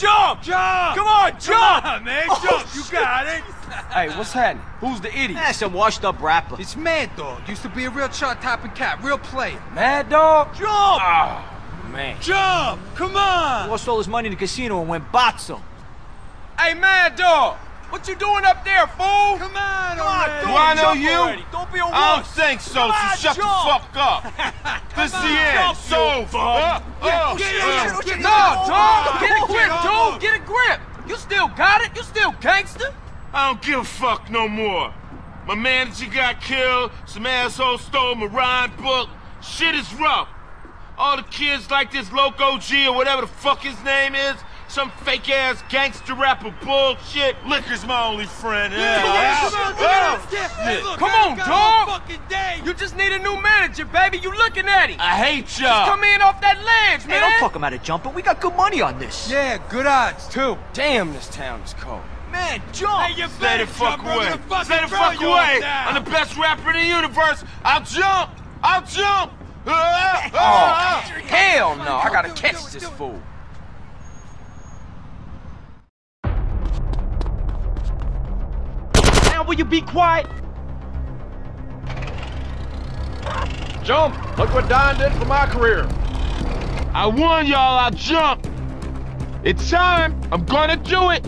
Jump! Jump! Come on, jump! Come on, man, Oh, jump! You shit. got it! Hey, what's happening? Who's the idiot? Eh, some washed up rapper. It's Madd Dogg. Used to be a real chart topping cat, real player. Madd Dogg? Jump! Oh, man. Jump! Come on! Lost all his money in the casino and went boxing. Hey, Madd Dogg! What you doing up there, fool? Come on, Come on, do I know you? already. Don't be a wuss. I don't think so, Come so on, shut jump. the fuck up. this is the end. you over. Uh, get uh. get it, No, dog! Get a grip, dude! Get a grip! You still got it? You still gangster? I don't give a fuck no more. My manager got killed, some asshole stole my rhyme book. Shit is rough. All the kids like this Loco G or whatever the fuck his name is, some fake ass gangster rapper bullshit. Liquor's my only friend. Yeah, Yeah, yeah. come on, Oh, yeah. Look, Come on, dog. all fucking day. You just need a new manager, baby. You looking at him. I hate y'all. Come in off that ledge, Hey, man. don't talk him out of jumping. We got good money on this. Yeah, good odds, too. Damn, this town is cold. Man, jump! Hey, you Stay the fuck jump, away. gonna Stay the fuck you away. I'm the best rapper in the universe. I'll jump. I'll jump. Ah, Oh, ah, ah. hell no. I gotta Do it, catch do it, this do it. fool. Will you be quiet? Jump! Look what Don did for my career. I warn y'all, I'll jump. It's time. I'm gonna do it.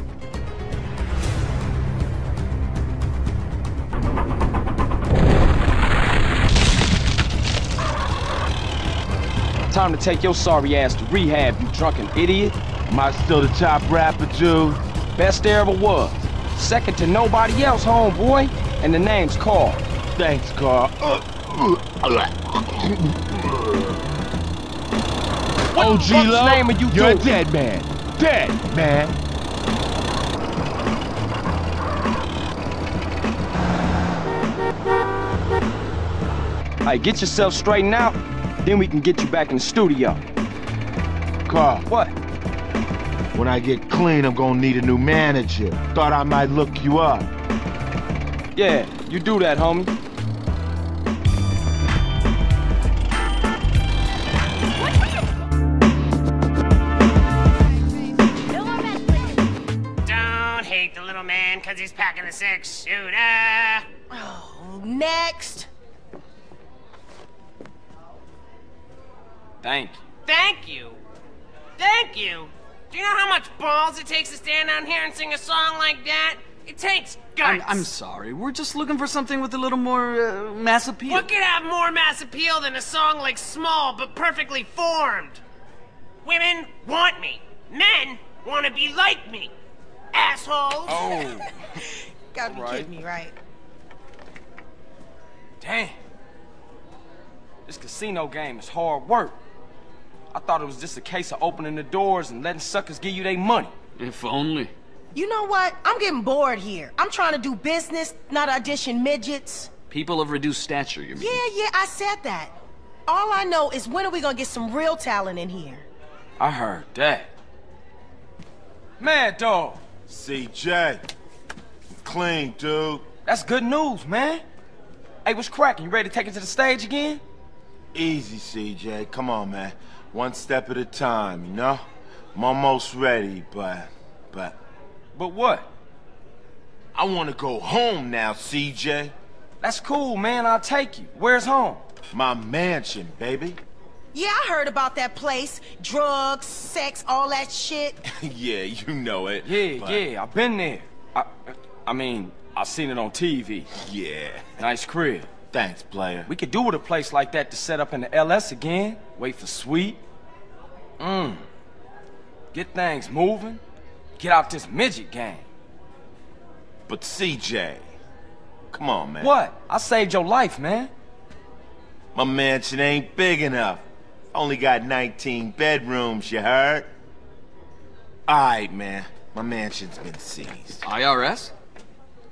Time to take your sorry ass to rehab, you drunken idiot. Am I still the top rapper, dude? Best there ever was. Second to nobody else, homeboy. And the name's Carl. Thanks, Carl. What OG the fuck's Lo, name are you you're a doing? dead man. Dead man. Hey, get yourself straightened out, then we can get you back in the studio. Carl, What? When I get clean, I'm gonna need a new manager. Thought I might look you up. Yeah, you do that, homie. Don't hate the little man because he's packing a six shooter. Oh, next. Thank you. Thank you. Thank you. Do you know how much balls it takes to stand down here and sing a song like that? It takes guts. I'm, I'm sorry. We're just looking for something with a little more uh, mass appeal. What could have more mass appeal than a song like Small but perfectly formed? Women want me. Men want to be like me. Assholes. Oh, Gotta be Right. kidding me, right? Dang. This casino game is hard work. I thought it was just a case of opening the doors and letting suckers give you their money. If only. You know what? I'm getting bored here. I'm trying to do business, not audition midgets. People of reduced stature, you mean? Yeah, yeah, I said that. All I know is when are we gonna get some real talent in here? I heard that. Madd Dogg, CJ. Clean, dude. that's good news, man. Hey, what's cracking? You ready to take it to the stage again? Easy, CJ. Come on, man. One step at a time, you know? I'm almost ready, but, but, But what? I want to go home now, CJ. That's cool, man. I'll take you. Where's home? My mansion, baby. Yeah, I heard about that place. Drugs, sex, all that shit. yeah, you know it. Yeah, but- yeah. I've been there. I, I mean, I've seen it on TV. Yeah. Nice crib. Thanks, player. We could do with a place like that to set up in the LS again. Wait for Sweet. Mmm. Get things moving. Get out this midget game. But CJ, come on, man. What? I saved your life, man. My mansion ain't big enough. Only got 19 bedrooms, you heard? Alright, man. My mansion's been seized. IRS?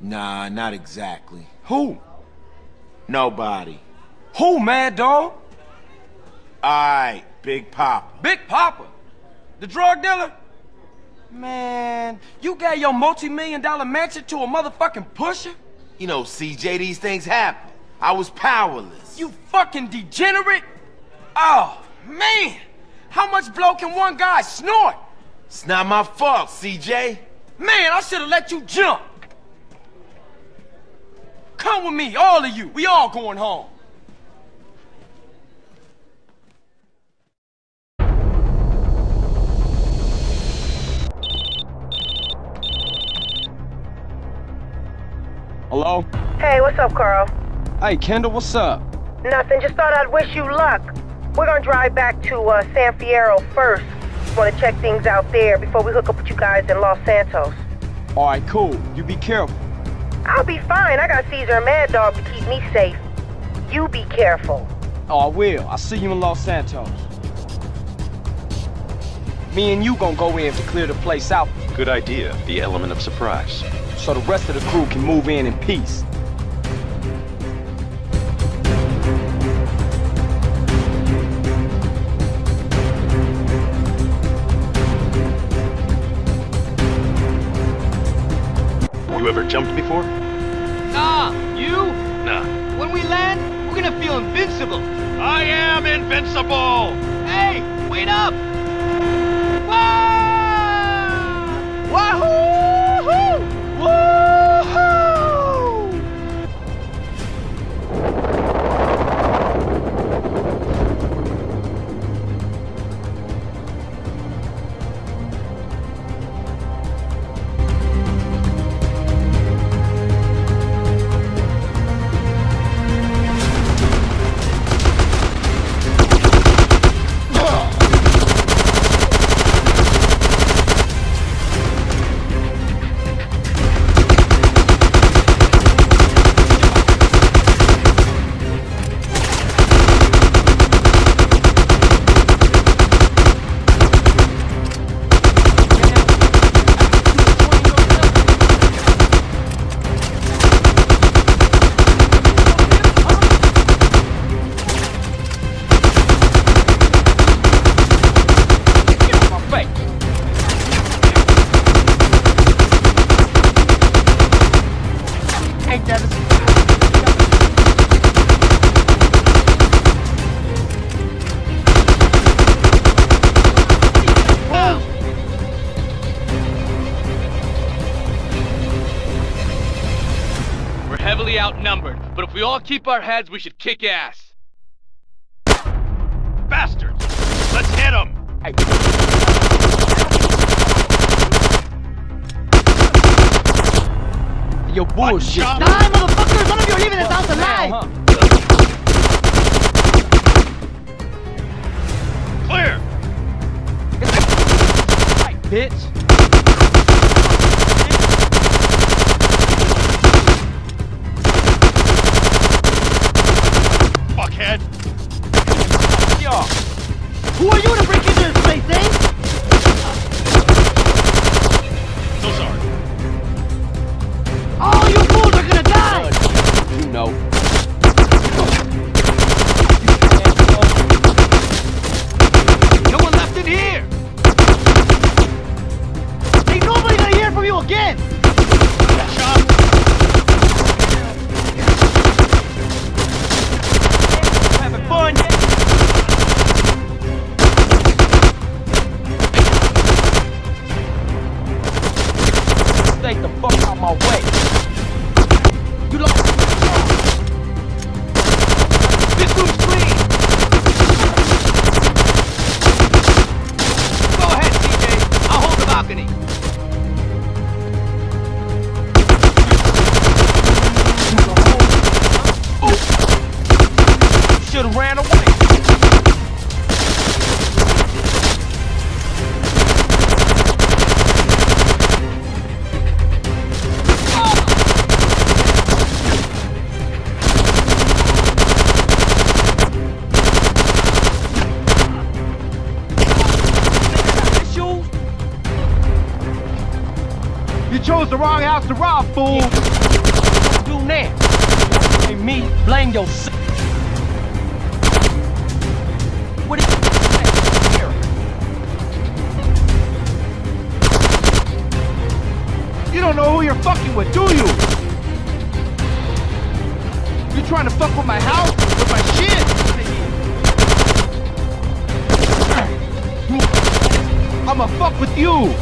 Nah, not exactly. Who? Nobody. Who, Madd Dogg? Alright, Big Poppa. Big Poppa. The drug dealer? Man, you gave your multi-million dollar mansion to a motherfucking pusher? You know, CJ, these things happen. I was powerless. You fucking degenerate? Oh, man! How much blow can one guy snort? It's not my fault, CJ. Man, I should have let you jump. Come with me, all of you. We all going home. Hello? Hey, what's up, Carl? Hey, Kendl, what's up? Nothing, just thought I'd wish you luck. We're gonna drive back to uh, San Fierro first. Wanna check things out there before we hook up with you guys in Los Santos. All right, cool. You be careful. I'll be fine. I got Caesar and Madd Dogg to keep me safe. You be careful. Oh, I will. I'll see you in Los Santos. Me and you gonna go in to clear the place out Good idea. The element of surprise. so the rest of the crew can move in in peace. You ever jumped before? Nah, you? Nah. When we land, we're gonna feel invincible. I am invincible! Hey, wait up! Wah! Wahoo! Outnumbered, but if we all keep our heads, we should kick ass. Bastards! Let's hit them! Hey. Yo, bullshit. Chop. Die, motherfuckers! None of you are leaving this house alive! Huh? Clear! Right, bitch. Again! You chose the wrong house to rob, fool! do now? Blame me, blame yourself. What is here? You don't know who you're fucking with, do you? You trying to fuck with my house? With my shit? I'ma fuck with you.